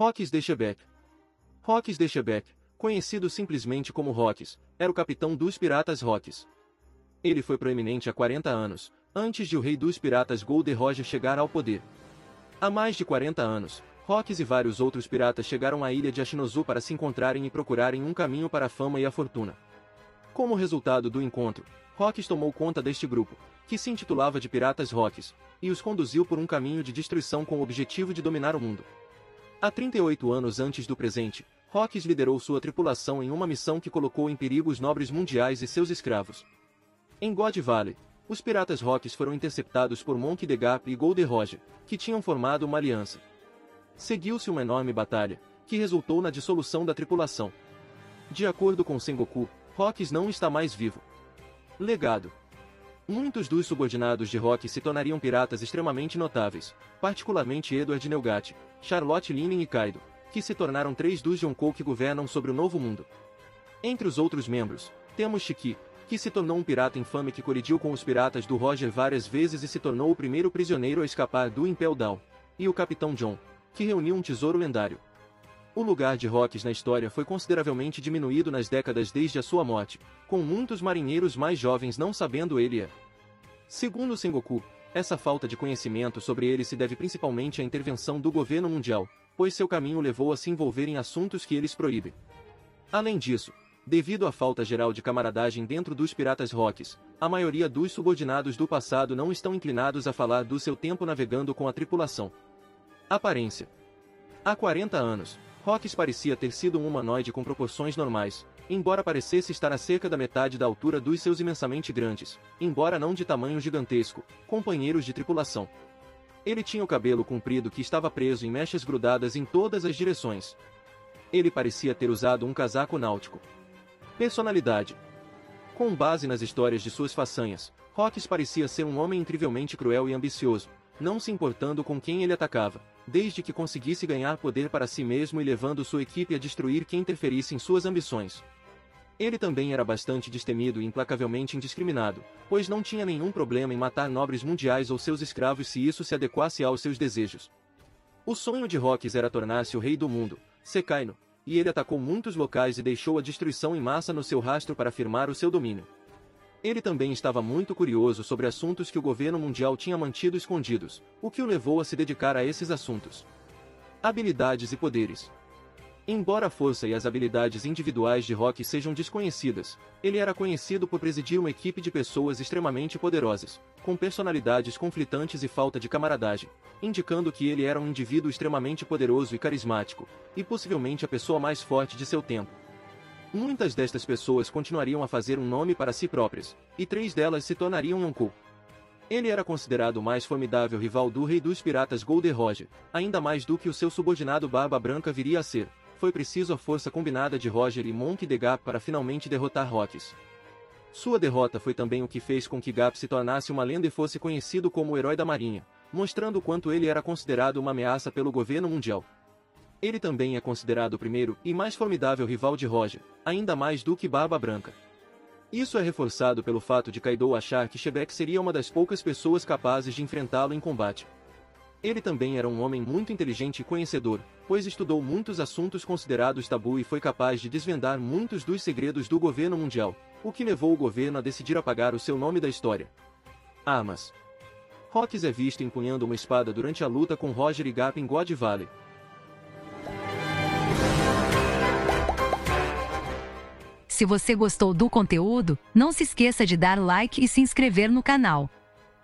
Rocks de Chebec. Rocks de Chebec, conhecido simplesmente como Rocks, era o capitão dos piratas Rocks. Ele foi proeminente há 40 anos, antes de o rei dos piratas Gold Roger chegar ao poder. Há mais de 40 anos, Rocks e vários outros piratas chegaram à ilha de Ashinozu para se encontrarem e procurarem um caminho para a fama e a fortuna. Como resultado do encontro, Rocks tomou conta deste grupo, que se intitulava de Piratas Rocks, e os conduziu por um caminho de destruição com o objetivo de dominar o mundo. Há 38 anos antes do presente, Rocks liderou sua tripulação em uma missão que colocou em perigo os nobres mundiais e seus escravos. Em God Valley, os piratas Rocks foram interceptados por Monk the Gap e Gold Roger, que tinham formado uma aliança. Seguiu-se uma enorme batalha, que resultou na dissolução da tripulação. De acordo com Sengoku, Rocks não está mais vivo. Legado Muitos dos subordinados de Rock se tornariam piratas extremamente notáveis, particularmente Edward Neugat, Charlotte Linen e Kaido, que se tornaram três dos Yonkou que governam sobre o Novo Mundo. Entre os outros membros, temos Shiki, que se tornou um pirata infame que colidiu com os piratas do Roger várias vezes e se tornou o primeiro prisioneiro a escapar do Impel Down, e o Capitão John, que reuniu um tesouro lendário. O lugar de Rocks na história foi consideravelmente diminuído nas décadas desde a sua morte, com muitos marinheiros mais jovens não sabendo ele é. Segundo Sengoku, essa falta de conhecimento sobre ele se deve principalmente à intervenção do governo mundial, pois seu caminho levou a se envolver em assuntos que eles proíbem. Além disso, devido à falta geral de camaradagem dentro dos piratas Rocks, a maioria dos subordinados do passado não estão inclinados a falar do seu tempo navegando com a tripulação. Aparência Há 40 anos, Rocks parecia ter sido um humanoide com proporções normais, embora parecesse estar a cerca da metade da altura dos seus imensamente grandes, embora não de tamanho gigantesco, companheiros de tripulação. Ele tinha o cabelo comprido que estava preso em mechas grudadas em todas as direções. Ele parecia ter usado um casaco náutico. Personalidade Com base nas histórias de suas façanhas, Rocks parecia ser um homem incrivelmente cruel e ambicioso, não se importando com quem ele atacava, desde que conseguisse ganhar poder para si mesmo e levando sua equipe a destruir quem interferisse em suas ambições. Ele também era bastante destemido e implacavelmente indiscriminado, pois não tinha nenhum problema em matar nobres mundiais ou seus escravos se isso se adequasse aos seus desejos. O sonho de Rocks era tornar-se o rei do mundo, Sekaino, e ele atacou muitos locais e deixou a destruição em massa no seu rastro para firmar o seu domínio. Ele também estava muito curioso sobre assuntos que o governo mundial tinha mantido escondidos, o que o levou a se dedicar a esses assuntos. Habilidades e poderes. Embora a força e as habilidades individuais de Rock sejam desconhecidas, ele era conhecido por presidir uma equipe de pessoas extremamente poderosas, com personalidades conflitantes e falta de camaradagem, indicando que ele era um indivíduo extremamente poderoso e carismático, e possivelmente a pessoa mais forte de seu tempo. Muitas destas pessoas continuariam a fazer um nome para si próprias, e três delas se tornariam Yonkou. Ele era considerado o mais formidável rival do rei dos piratas Golden Roger, ainda mais do que o seu subordinado Barba Branca viria a ser. Foi preciso a força combinada de Roger e Monk de Gap para finalmente derrotar Rocks. Sua derrota foi também o que fez com que Gap se tornasse uma lenda e fosse conhecido como o herói da marinha, mostrando o quanto ele era considerado uma ameaça pelo governo mundial. Ele também é considerado o primeiro e mais formidável rival de Roger, ainda mais do que Barba Branca. Isso é reforçado pelo fato de Kaido achar que Shebek seria uma das poucas pessoas capazes de enfrentá-lo em combate. Ele também era um homem muito inteligente e conhecedor, pois estudou muitos assuntos considerados tabu e foi capaz de desvendar muitos dos segredos do governo mundial, o que levou o governo a decidir apagar o seu nome da história. Armas Rocks é visto empunhando uma espada durante a luta com Roger e Gap em God Valley, Se você gostou do conteúdo, não se esqueça de dar like e se inscrever no canal.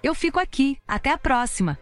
Eu fico aqui, até a próxima!